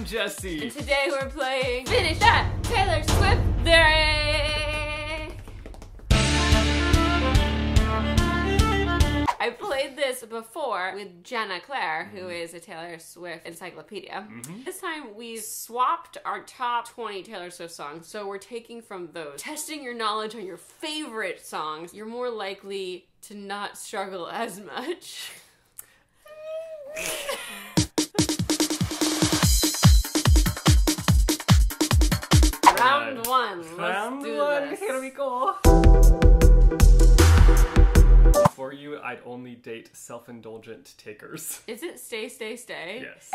I'm Jesse. And today we're playing Finish That Taylor Swift Lyric. I played this before with Jenna Claire, who mm-hmm. is a Taylor Swift encyclopedia. Mm-hmm. This time we swapped our top 20 Taylor Swift songs. So we're taking from those. Testing your knowledge on your favorite songs, you're more likely to not struggle as much. Round one. Let's Round do one. this. Here we go. For you, I'd only date self-indulgent takers. Is it stay, stay, stay? Yes.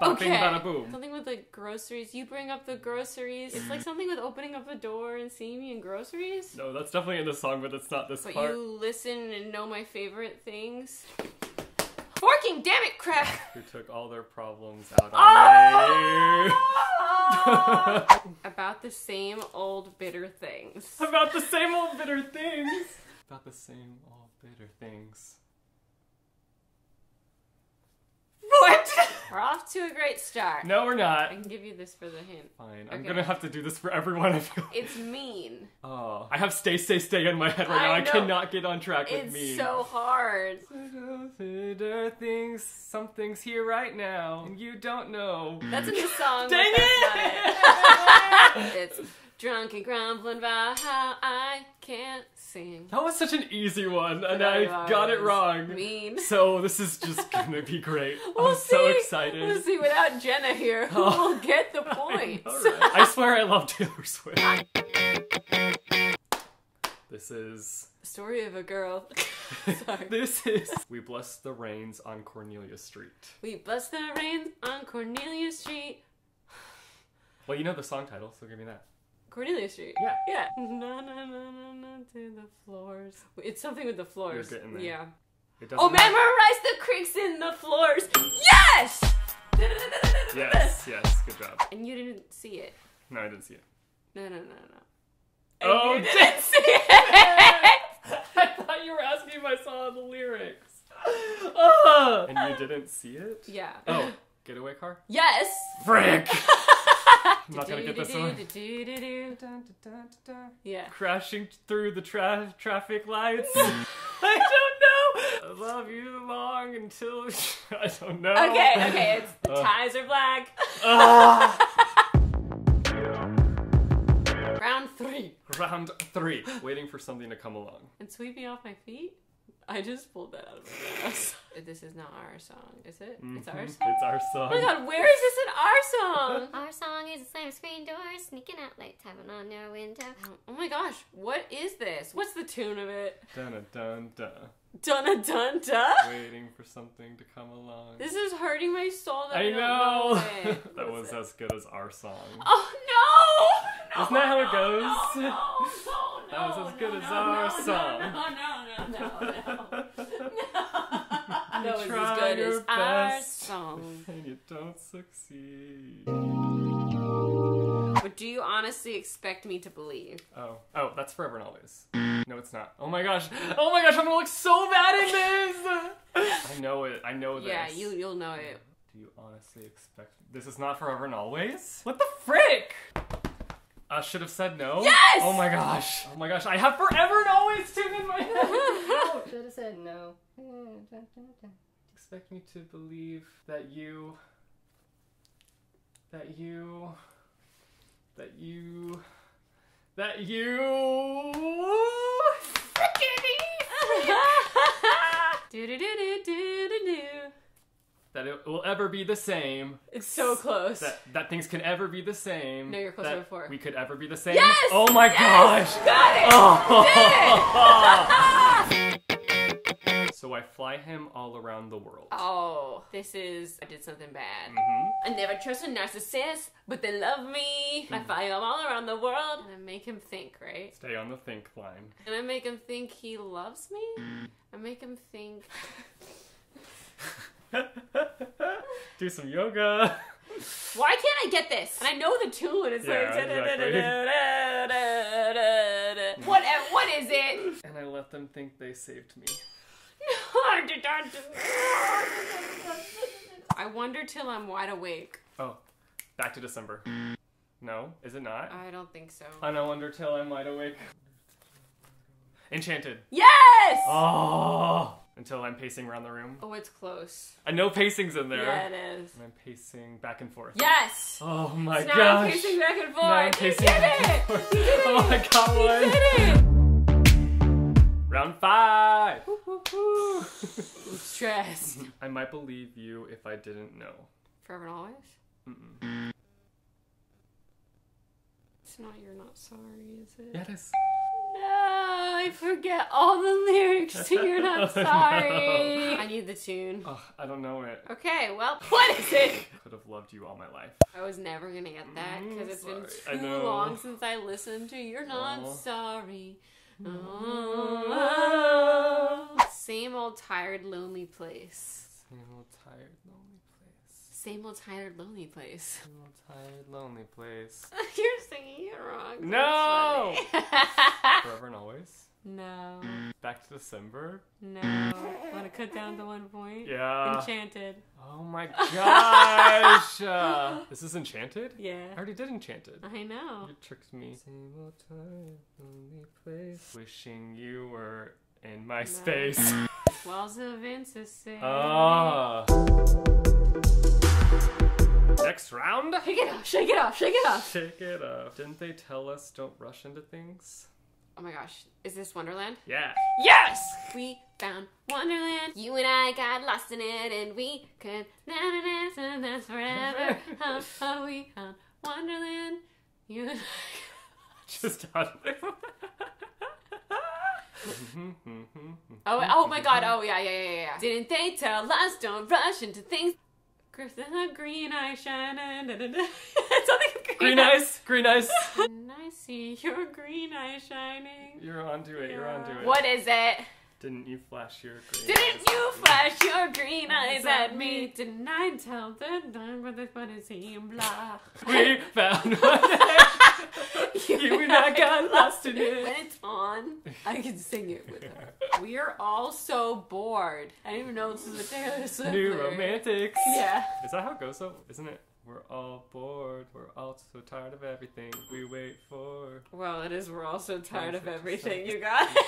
Bada bing, bada boom. Something with the groceries. You bring up the groceries. It's like something with opening up a door and seeing me in groceries. No, that's definitely in the song, but it's not this But part. you listen and know my favorite things. Forking, damn it, crap! Who took all their problems out on me. About the same old bitter things. About the same old bitter things. About the same old bitter things. What? We're off to a great start. No, we're not. I can give you this for the hint. Fine. I'm Okay. gonna have to do this for everyone. I feel. It's mean. Oh, I have stay, stay, stay in my head right now. I I cannot get on track with It's me. so hard. Bitter things, something's here right now, and you don't know. That's a new song. Dang it! it. It's drunk and grumbling about how I can't sing. That was such an easy one, and I got it wrong. Mean. So this is just gonna be great. We'll I'm so see. excited. We'll see without Jenna here who Oh. will get the I points. know, right? I swear I love Taylor Swift. This is. Story of a girl. Sorry. This is. We bless the rains on Cornelia Street. We bless the rains on Cornelia Street. Well, you know the song title, so give me that. Cornelia Street. Yeah. Yeah. Na na na na na to the floors. It's something with the floors. You're getting there. Yeah. It doesn't Oh, memorize the creaks in the floors. Yes. Yes, yes, good job. And you didn't see it. No, I didn't see it. No, no, no, no. Oh, you didn't see it. I thought you were asking if I saw the lyrics. Ah! And you didn't see it? yeah. Oh, getaway car? Yes. Frick! I'm not gonna get this one. Yeah. Crashing through the tra- traffic lights. I don't know. I love you long until I don't know. Okay, okay, it's the Uh. ties are black. Ah. Round three. Round three. Waiting for something to come along. And sweep me off my feet? I just pulled that out of my ass. this is not our song, is it? It's Mhm. ours? It's our song. Oh my god, where is this in our song? Our song is the same screen door, sneaking out late, tapping on your window. Oh my gosh, what is this? What's the tune of it? Dun dun dun. Dun dun dun. Waiting for something to come along. This is hurting my soul that I, I know. know it. that was it? as good as our song. Oh no! no! Isn't that how it goes? No, no, no, That was no, as good no, as no, our no, song. No, no, no, no, no, no. You That was try as good your as our best. song. And you don't succeed. But do you honestly expect me to believe? Oh, oh, that's forever and always. No, it's not. Oh my gosh. Oh my gosh, I'm gonna look so bad in this. I know it. I know this. Yeah, you you'll know it. Do you honestly expect this is not forever and always? What the frick? I should have said no. Yes! Oh my gosh. Oh my gosh. I have forever and always tuned in my head. Should have said no. expect me to believe that you that you that you that you do do do do do do do. That it will ever be the same It's so close. that that things can ever be the same No, you're closer before. we could ever be the same Yes! oh my Yes! gosh Got it! oh. so I fly him all around the world Oh, this is I did something bad. Mhm. I never trust a narcissist, but they love me. I fly him all around the world, and I make him think, right? stay on the think line And I make him think he loves me. I make him think. do some yoga Why can't I get this? And I know the tune. It's Yeah, like. exactly. What? Uh, what is it? and I let them think they saved me I wonder till I'm wide awake. oh Back to December. No, is it not? I don't think so. And I know Undertale, I'm wide awake. Enchanted. Yes! Oh! Until I'm pacing around the room. Oh, it's close. I know pacing's in there. Yeah, it is. And I'm pacing back and forth. Yes! Oh my So now gosh. I'm pacing back and forth. Now I'm You pacing did back and forth. You did oh it! Oh, I got one. You did it! Round five. Woo, woo, woo. I'm stressed. I might believe you if I didn't know. Forever and always? Mm-mm. It's not You're Not Sorry, is it? Yeah, it is. No, I forget all the lyrics to You're Not no. Sorry. I need the tune. I don't know it. Okay, well, what is it? Could have loved you all my life. I was never gonna get that Mm, because it's been sorry. I too know. long since I listened to You're Not Aw. Sorry. Oh. Same old tired, lonely place. Same old tired. Same old tired, lonely place. Same old tired, lonely place. You're singing it wrong. No! Forever and always. no, Back to December. no. Want to cut down to one point? Yeah. Enchanted. Oh my gosh. uh, this is Enchanted? Yeah. I already did Enchanted. I know. You tricked me. Same old tired, lonely place. Wishing you were in my No. space. Walls of Incessant. Ah. Next round. Shake it off, shake it off, shake it off. Shake it up. Didn't they tell us don't rush into things? Oh my gosh, is this Wonderland? Yeah. Yes! We found Wonderland. You and I got lost in it, and we could na na na na na forever. How, how we found Wonderland. You and I Just out Oh, oh my god, oh yeah, yeah, yeah, yeah, yeah. Didn't they tell us don't rush into things? Griffin, green eye shining. Da, da, da. Something Green eyes. Green eyes. And I see your green eyes shining. You're onto it. You're onto it. What is it? Didn't you flash your green Didn't eyes? you flash your green eyes at me? Didn't I tell the dark what the fun is seem blah? We found one. you and I got lost in it. When it's on, I can sing it with her. We are all so bored. I didn't even know this was a Taylor Swift. New lyric. romantics. Yeah. Is that how it goes though? Isn't it? We're all bored. We're all so tired of everything. We wait for. Well, it is. We're all so tired of everything. You got.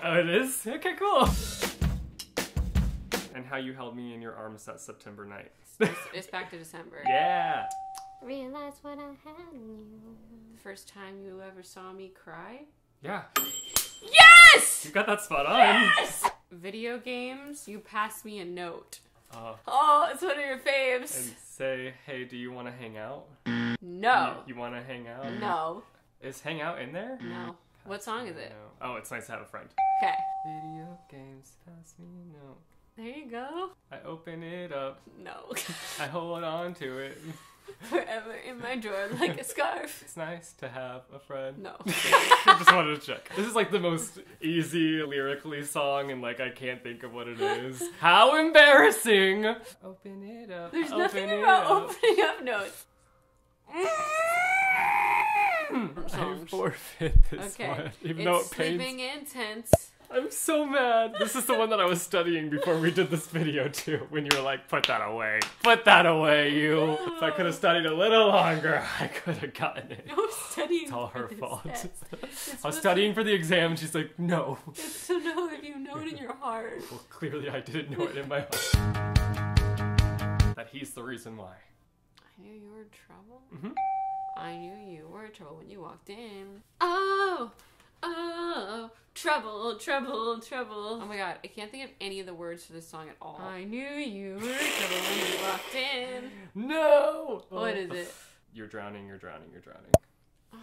Oh, it is? Okay, cool. And how you held me in your arms that September night. it's back to December. yeah. Realize what I had in you. The first time you ever saw me cry. Yeah. Yes. You got that spot on. Yes. Video games. You passed me a note. Uh, Oh, it's one of your faves. and say, hey, do you want to hang out? No. You, want to hang out? No. Is hang out in there? No. What song is it? No. Oh, it's nice to have a friend. Okay. Video games pass me no. There you go. I open it up. No. I hold on to it. Forever in my drawer like a scarf. It's nice to have a friend. No. I just wanted to check. This is like the most easy lyrically song, and like I can't think of what it is. How embarrassing! Open it up. There's open nothing it about up. opening up notes. Mm. I songs. forfeit this Okay. one, even it's though it pains. sleeping intense. I'm so mad. This is the one that I was studying before we did this video too. When you were like, "Put that away, put that away, you." If I could have studied a little longer, I could have gotten it. No studying. It's all her fault. I was studying for the exam, and she's like, "No." It's to know if you know it in your heart. Well, clearly I didn't know it in my heart. That he's the reason why. I knew you were in trouble. Mhm. I knew you were in trouble when you walked in. Oh, oh, trouble, trouble, trouble. Oh my god, I can't think of any of the words to this song at all. I knew you were trouble when you walked in. No. What is it? You're drowning. You're drowning. You're drowning.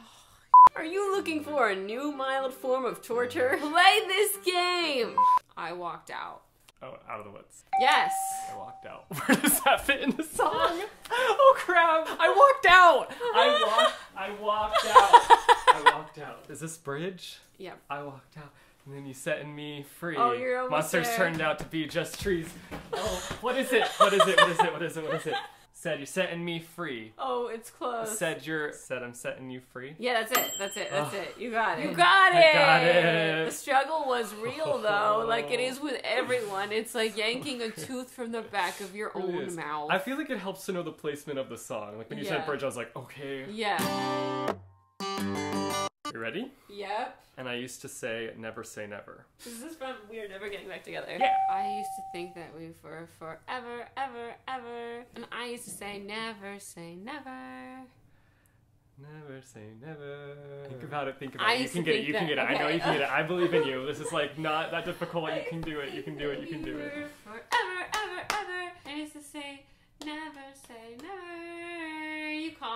Are you looking for a new mild form of torture? Mm. Play this game! I walked out. Oh, out of the woods. Yes! I walked out. Where does that fit in the song? Oh crap! I walked out. I walked. I walked out. I walked out. Is this bridge? Yep. I walked out. And then you setting me free. Oh, you're almost Monsters there. turned out to be just trees. Oh, what is it? What is it? What is it? What is it? What is it? Said you're setting me free. Oh, it's close. Said you're. Said I'm setting you free. Yeah, that's it. That's it. That's Oh. it. You got it. You got it. I got it. The struggle was real though, like it is with everyone. It's like yanking a tooth from the back of your Really own is. mouth. I feel like it helps to know the placement of the song. Like when you said bridge, I was like, okay. yeah. You ready? Yep. And I used to say, never say never. This is from We're Never Getting Back Together. Yeah. I used to think that we were forever, ever, ever. And I used to say, never say never. Never say never. Think about it. Think about I it. You can get it. think You can get it. I know you can get it. I believe in you. This is like not that difficult. You can do it. You can do it. You can do it. We were Forever, ever, ever. I used to say, never say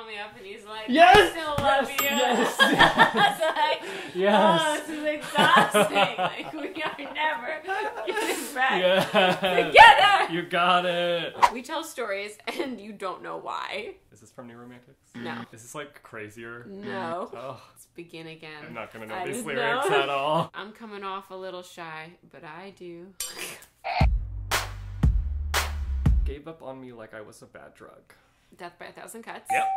never. You call me up and he's like, I Yes! still love Yes! you. Yes! I was like, Oh, Yes. this is exhausting. like, we are never getting back Yeah. together. You got it. We tell stories and you don't know why. This is this from New Romantics? No. This is this like crazier? No. Oh, Let's begin again. I'm not gonna know I these just lyrics know. at all. I'm coming off a little shy, but I do. Gave up on me like I was a bad drug. Death by a Thousand Cuts. Yep.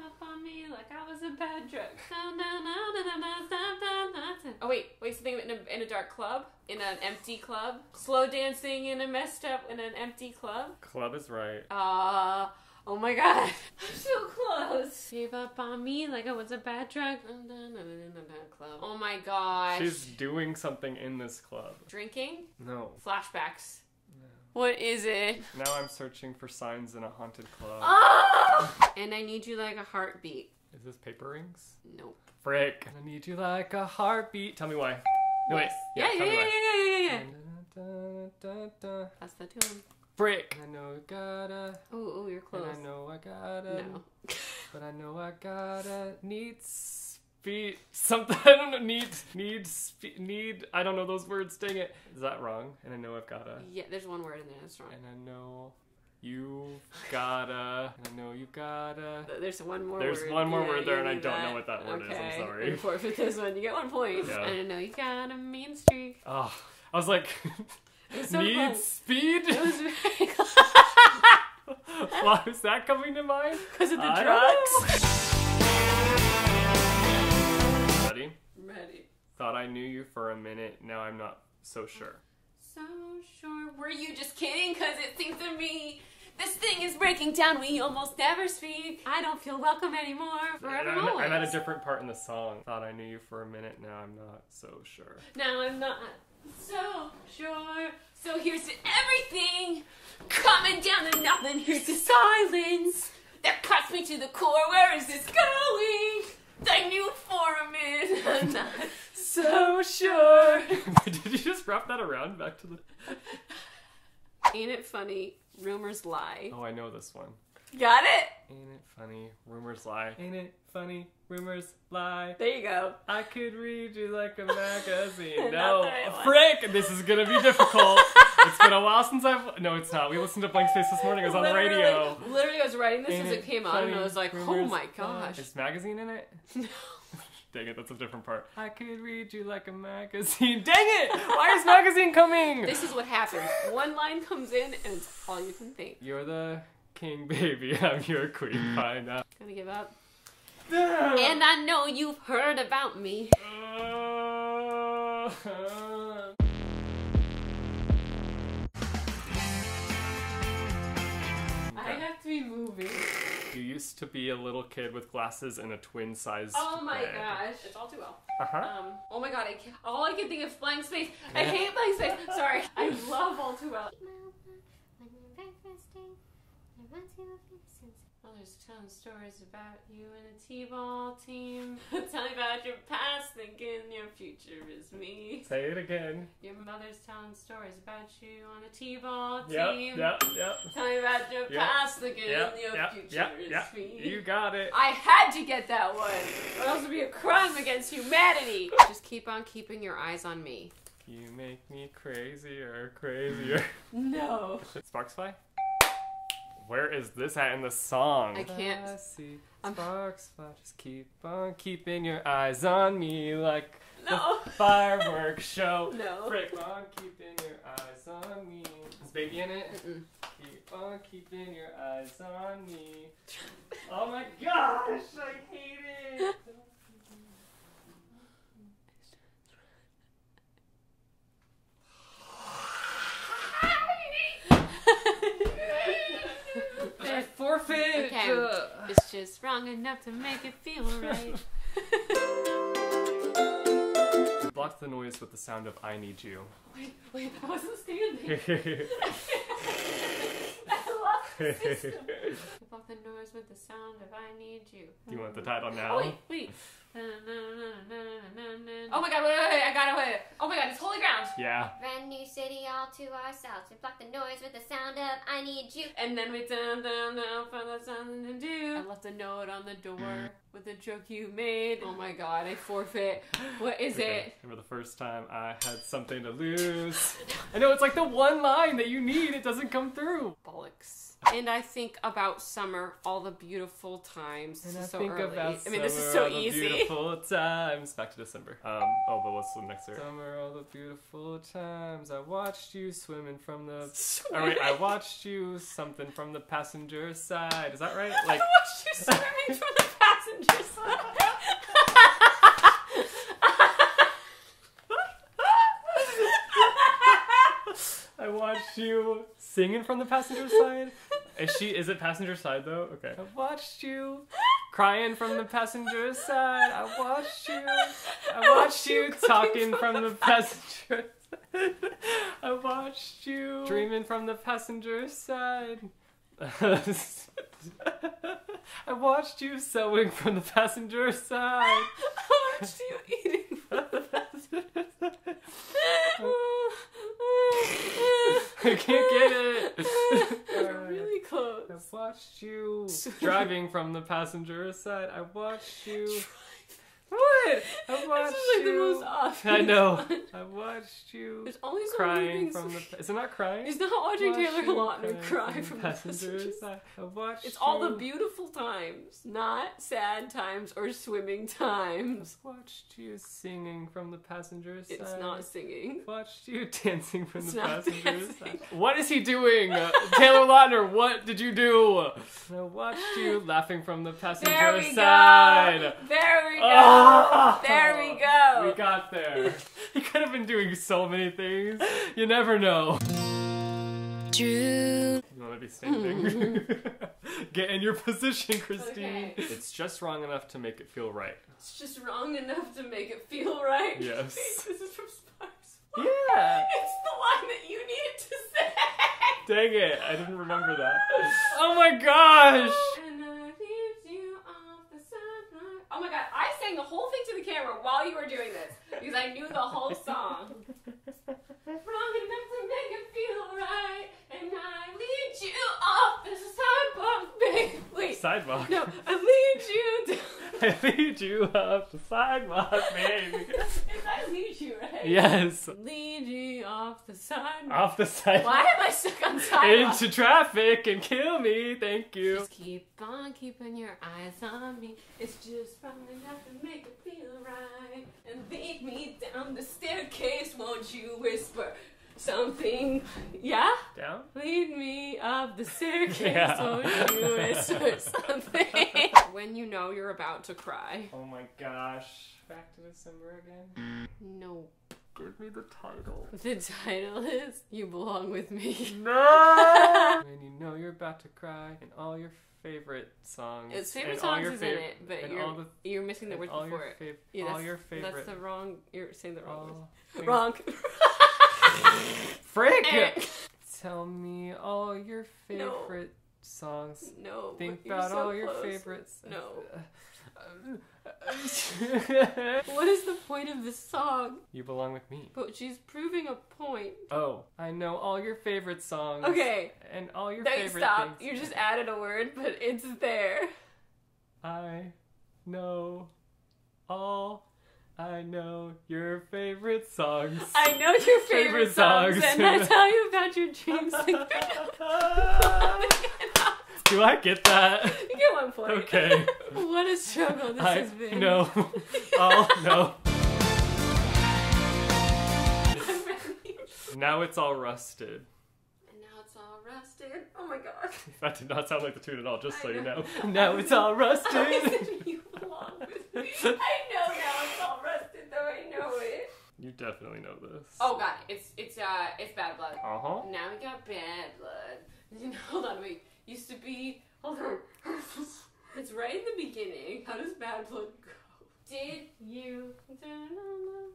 Up on me like I was a bad drug. Oh wait, wait, something in a, in a dark club, in an empty club, slow dancing in a messed up in an empty club. Club is right. Uh oh my god, I'm so close. Gave up on me like I was a bad drug. Club. Oh my gosh, she's doing something in this club. Drinking? No. Flashbacks. What is it? Now I'm searching for signs in a haunted club. Oh! And I need you like a heartbeat. Is this paper rings? Nope. Frick. I need you like a heartbeat. Tell me why. No, wait. Yeah, yeah, tell yeah, me yeah, why. yeah, yeah, yeah. Dun. That's the tune. Frick. I know I gotta. Oh, oh, you're close. And I know I gotta. No. But I know I gotta need speed. Something. I don't know. Need. Need. Need. I don't know those words. Dang it. Is that wrong? And I know I've gotta. Yeah, there's one word in there that's wrong. And I know you gotta. I know you gotta. There's one more There's word. one more Yeah, word there and I don't know what that word is. I'm sorry. And forfeit this one. You get one point. Yeah. And I know you got a mean streak. Oh, I was like, was so need close. speed. It was very close. Why is that coming to mind? Because of the I drugs. Thought I knew you for a minute. Now I'm not so sure. So sure. Were you just kidding? Because it seems to me this thing is breaking down. We almost never speak. I don't feel welcome anymore. Forever I'm, always. I'm at a different part in the song. Thought I knew you for a minute. Now I'm not so sure. Now I'm not so sure. So here's to everything coming down to nothing. Here's to silence that cuts me to the core. Where is this going? I knew for a minute. I'm not So sure. Did you just wrap that around back to the? Ain't it funny? Rumors lie. Oh, I know this one. Got it? Ain't it funny? Rumors lie. Ain't it funny? Rumors lie. There you go. I could read you like a magazine. No, the right one. frick! This is gonna be difficult. it's been a while since I've. No, it's not. We listened to Blank Space this morning. It was on the radio. Literally, I was writing this Ain't as it came out, and I was like, oh my lie. gosh. Is magazine in it? No. Dang it, that's a different part. I could read you like a magazine. Dang it! Why is magazine coming? This is what happens. One line comes in, and it's all you can think. You're the king, baby. I'm your queen by now. Gonna give up. And I know you've heard about me. Uh, I have to be moving. You used to be a little kid with glasses and a twin size. Oh my gosh. It's all too well. Uh huh. Um, oh my god, I can't, all I can think of is blank space. I hate blank space. Sorry. I love all too well. When your very first day, I run to. Mother's telling stories about you and a T-ball team. Tell me about your past, thinking your future is me. Say it again. Your mother's telling stories about you on a T-ball Yep, team. yep, yep. Tell me about your Yep, past, thinking Yep, your yep, future yep, is yep. me. You got it. I had to get that one, or else it'd be a crime against humanity. Just keep on keeping your eyes on me. You make me crazier, crazier. No. Sparks fly? Where is this at in the song? I can't- I see I'm- sparks fly. Just keep on keeping your eyes on me like No. the fireworks show. No. Frick on keeping your eyes on me. Is baby in it? Mm-mm. Keep on keeping your eyes on me. Oh my gosh, I hate it. I. Okay. It's just wrong enough to make it feel right. Block the noise with the sound of I need you. wait, wait, I wasn't standing. I love the system. Block the noise with the sound of I need you. Do you want the title Oh, now? wait, wait. Oh my god, wait, wait, wait, I got it, wait. Oh my god, it's holy ground. Yeah. Brand new city all to ourselves. We block the noise with the sound of I need you. And then we down, down, down, find out something to do. I left a note on the door mm. with a joke you made. Oh my god, I forfeit. What is Okay. it? Remember the first time I had something to lose? I know it's like the one line that you need. It doesn't come through. Bollocks. And I think about summer, all the beautiful times. This I is so think early. about I mean, this is summer, so all the easy. Beautiful times. Back to December. Um. Oh, but what's the next word? Summer, all the beautiful times. I watched you swimming from the. Oh wait, I watched you something from the passenger side. Is that right? Like. I watched you swimming from the passenger side. I watched you singing from the passenger side. Is she? Is it passenger side though? Okay. I watched you crying from the passenger side. I watched you. I watched you talking from the passenger. side. I watched you dreaming from the passenger side. I watched you sewing from the passenger side. I watched you eating from the passenger side. I can't get it. You're I watched you driving from the passenger side. I watched you. What? I This watched is like the you. most awful. I know. I watched you There's only so crying from the. Is it not crying? He's not watching Taylor you Lautner crying cry from the passenger passenger side. I watched. It's all the beautiful times, not sad times or swimming times. I watched you singing from the passenger side. It's not singing. I Watched you dancing from It's the not passenger side. What is he doing? Uh, Taylor Lautner, what did you do? I watched you laughing from the passenger There we side. go. There we go. There we go. We got there. he could have been doing so many things. You never know. Drew. You want to be standing? Get in your position, Christine. Okay. It's just wrong enough to make it feel right. It's just wrong enough to make it feel right. Yes. this is from Sparks. Yeah. It's the line that you needed to say. Dang it, I didn't remember that. Oh my gosh! Sang the whole thing to the camera while you were doing this because I knew the whole song. Wrong enough to make it feel right, and I lead you off the sidewalk, babe. Wait, Sidewalk. no, I lead you lead you up the sidewalk, baby. If I lead you right. yes. Lead you off the sidewalk. Off the sidewalk. Why am I stuck on sidewalk? Into traffic and kill me, thank you. Just keep on keeping your eyes on me. It's just wrong enough to make it feel right. And lead me down the staircase. Won't you whisper something? Yeah? Down? Lead me up the staircase. Yeah. Won't you whisper something? when you know you're about to cry. Oh my gosh. Back to December again. No. Give me the title. The title is You Belong With Me. No! when you know you're about to cry, and all your favorite songs. Its favorite and all songs your is fav- in it, but you're the you're missing the and words all before your it. Yeah, all that's, your favorite. That's the wrong. You're saying the wrong words. all things- Wrong. Frick! Tell me all your No. favorite songs. no. Think you're about so all your favorites. No. What is the point of this song? You belong with me. But she's proving a point. Oh, I know all your favorite songs. Okay. And all your No, favorite stop. things. You just added a word, but it's there. I know all. I know your favorite songs. I know your favorite, Favorite songs, songs. and I tell you about your dreams. you Do I get that? You get one point. Okay. what a struggle this I has been. know. all no. Now it's all rusted. And now it's all rusted. Oh my god. That did not sound like the tune at all, just so I you know. know. Now it's all rusted. you along with me. I know now it's all rusted though, I know it. You definitely know this. Oh god, it's it's uh it's bad blood. Uh huh. Now we got bad blood. hold on, wait. Used to be hold on. it's right in the beginning. How does bad blood go? Did you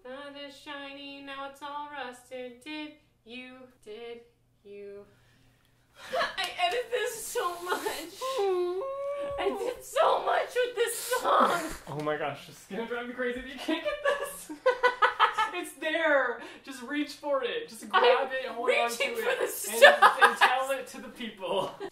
Not as shiny, now it's all rusted. Did you did you I edit this so much. I did so much with this song. Oh my gosh, it's gonna drive me crazy if you can't get this. it's there. Just reach for it. Just grab I'm it, hold on to it, and, and tell it to the people. Did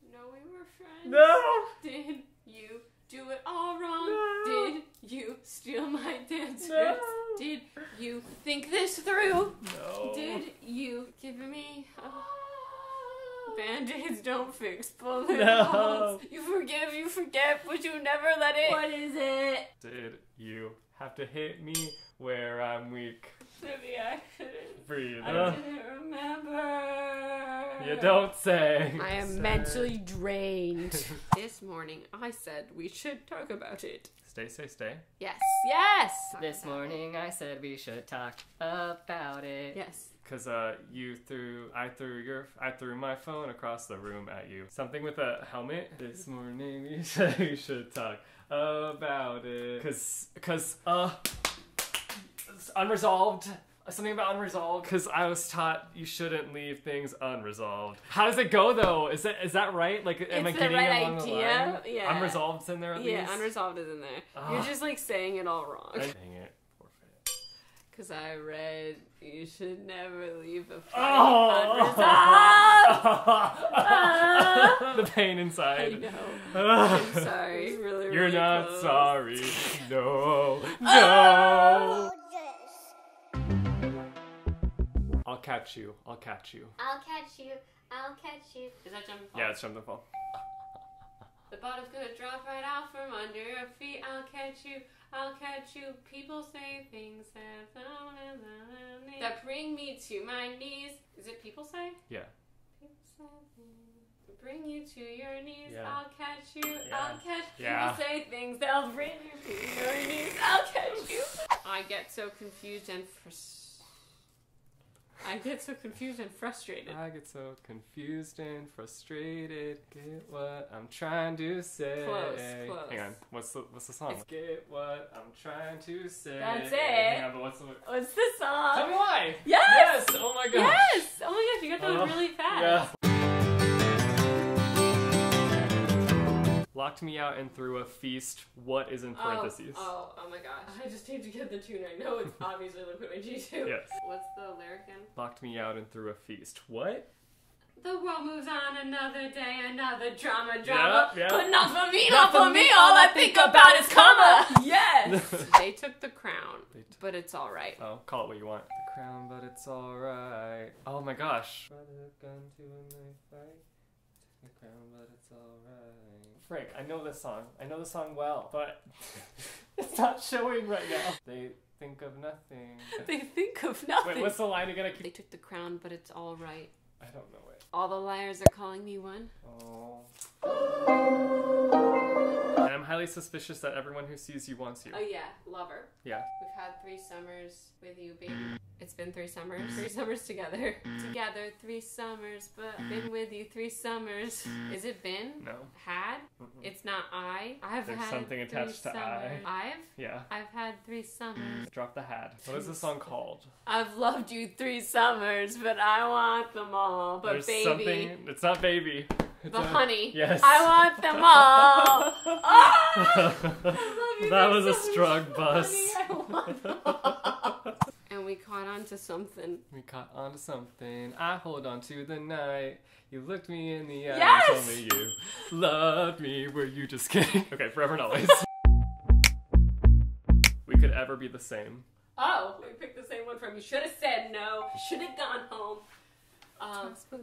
you know we were friends? No. Did you do it all wrong? No. Did you steal my dance No. Did you think this through? No. Did you give me band-aids don't fix bullet No. holes? You forgive, you forget, but you never let it. What is it? Did you have to hit me where I'm weak? Maybe I couldn't. Breathe. I Uh, didn't remember. you don't say. I am Say. mentally drained. this morning I said we should talk about it. Stay, stay, stay. Yes. Yes. This morning I said we should talk about it. Yes. Cause uh, you threw, I threw your, I threw my phone across the room at you. Something with a helmet. This morning you said we should talk about it. Cause, cause uh, unresolved. Something about unresolved. Cause I was taught you shouldn't leave things unresolved. How does it go though? Is that is that right? Like, am I It's the getting right along the idea. line? Yeah. Unresolved's in there at Yeah, least. unresolved is in there. You're just like saying it all wrong. Dang it. Forfeit. Because I read you should never leave a fight Oh! unresolved. the pain inside. know. I'm I'm sorry. It's really, You're really not close. sorry. No. No. Oh! I'll catch you. I'll catch you. I'll catch you. I'll catch you. Is that jumping? Yeah, it's Jump Then Fall. The bottom's gonna drop right out from under your feet. I'll catch you. I'll catch you. People say things that that bring me to my knees. Is it people say? Yeah. People say things Bring you to your knees. Yeah. I'll catch you. Yeah. I'll catch. Yeah. People say things that'll bring you to your knees. I'll catch you. I get so confused and frus- I get so confused and frustrated. I get so confused and frustrated. Get what I'm trying to say. Close, close. Hang on. What's the what's the song? Get what I'm trying to say. That's it. Hang on, but what's the What's the song? Tell me why. Yes! Yes. Oh my gosh. Yes! Oh my gosh, you got those Uh, really fast. Yeah. Locked me out and threw a feast. What is in oh, parentheses? Oh, oh, oh my gosh. I just need to get the tune. I know it's obviously Liquid My G2. Yes. What's the lyric again? Locked me out and threw a feast. What? The world moves on another day, another drama, drama. Yeah, yeah. But not for me, Not not, for for me, me. All I think about is karma. Yes. they took the crown, They took- but it's all right. Oh, call it what you want. The crown, but it's alright. Oh my gosh. Brother, gun to a knife fight. The crown, but it's alright. Frank, I know this song. I know the song well, but it's not showing right now. They think of nothing. They think of nothing. Wait, what's the line again? I they took the crown, but it's all right. I don't know it. All the liars are calling me one. Oh. And I'm highly suspicious that everyone who sees you wants you. Oh yeah, lover. Yeah. We've had three summers with you, baby. It's been three summers. Three summers together. Together, three summers, but been with you three summers. Is it been? No. Had? It's not I. I've There's had something three attached to I. summers. I've? Yeah. I've had three summers. Drop the hat. What is the song called? I've loved you three summers, but I want them all. But There's baby, something. It's not baby. It's but a- honey, Yes. I want them all. Ah! I love you that three was a summers, strong but bus. honey, I want them all. and we caught on to something. We caught on to something. I hold on to the night. You looked me in the eye Yes! and told me you loved me. Were you just kidding? Okay, forever and always. we could ever be the same. Oh, we picked the same one from you. Should have said no. Should have gone home. Um, we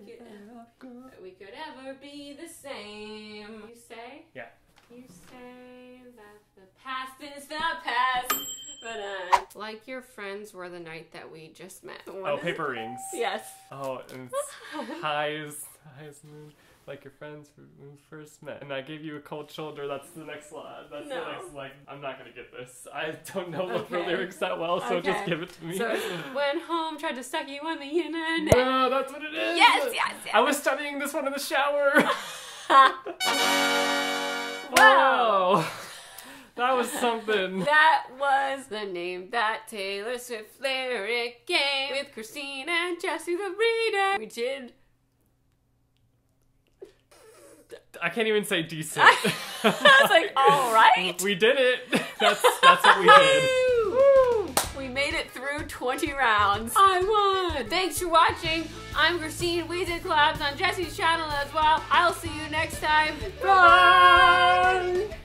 could, we could ever be the same. You say? Yeah. You say that the past is the past, but I'm Like your friends were the night that we just met. Oh, oh paper rings. Yes. Oh, and it's high as high as the moon, like your friends when we first met. And I gave you a cold shoulder. That's the next line. That's No. the next like. I'm not gonna get this. I don't know the lyrics that well, so just give it to me. So it's when home tried to suck you on the internet. no, that's what it is. Yes, yes, yes. I was studying this one in the shower. Wow. Whoa. That was something. That was the name that Taylor Swift lyric game with Christine and Jesse the Reader. We did. I can't even say decent. I was like, all right. we did it. That's that's what we did. Woo! We made it through 20 rounds. I won! Thanks for watching. I'm Christine Weezer Collabs on Jesse's channel as well. I'll see you next time. Bye!